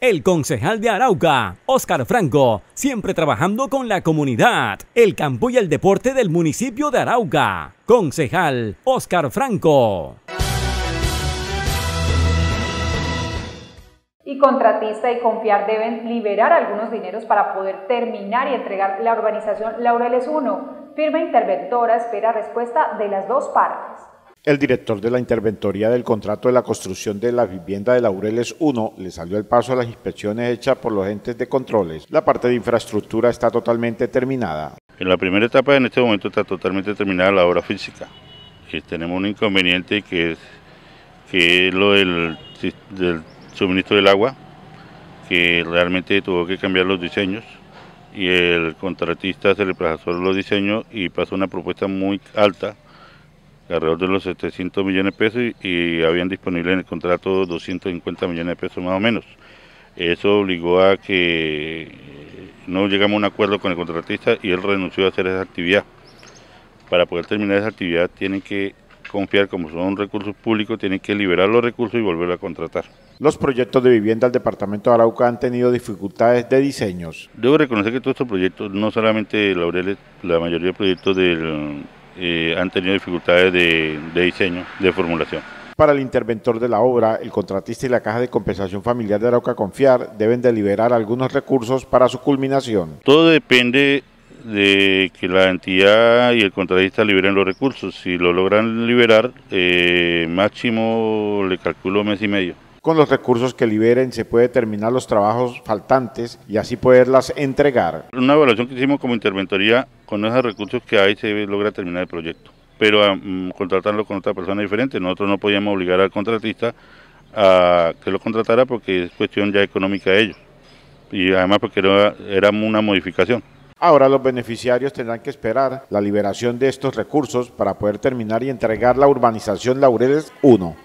El concejal de Arauca, Óscar Franco, siempre trabajando con la comunidad, el campo y el deporte del municipio de Arauca. Concejal Óscar Franco. Y contratista y confiar deben liberar algunos dineros para poder terminar y entregar la urbanización Laureles 1. Firma interventora espera respuesta de las dos partes. El director de la interventoría del contrato de la construcción de la vivienda de Laureles 1 le salió el paso a las inspecciones hechas por los entes de controles. La parte de infraestructura está totalmente terminada. En la primera etapa en este momento está totalmente terminada la obra física. Y tenemos un inconveniente que es, que es lo del, del suministro del agua, que realmente tuvo que cambiar los diseños y el contratista se le pasó los diseños y pasó una propuesta muy alta alrededor de los 700 millones de pesos y, habían disponible en el contrato 250 millones de pesos más o menos. Eso obligó a que no llegamos a un acuerdo con el contratista y él renunció a hacer esa actividad. Para poder terminar esa actividad tienen que confiar, como son recursos públicos, tienen que liberar los recursos y volver a contratar. Los proyectos de vivienda del departamento de Arauca han tenido dificultades de diseños. Debo reconocer que todos estos proyectos, no solamente Laureles, la mayoría de proyectos del eh, han tenido dificultades de, diseño, de formulación. Para el interventor de la obra, el contratista y la Caja de Compensación Familiar de Arauca Confiar deben de liberar algunos recursos para su culminación. Todo depende de que la entidad y el contratista liberen los recursos. Si lo logran liberar, eh, máximo le calculo mes y medio. Con los recursos que liberen se puede terminar los trabajos faltantes y así poderlas entregar. Una evaluación que hicimos como interventoría, con esos recursos que hay se logra terminar el proyecto. Pero um, contratarlo con otra persona diferente, nosotros no podíamos obligar al contratista a que lo contratara porque es cuestión ya económica de ellos. Y además porque era, era una modificación. Ahora los beneficiarios tendrán que esperar la liberación de estos recursos para poder terminar y entregar la urbanización Laureles 1.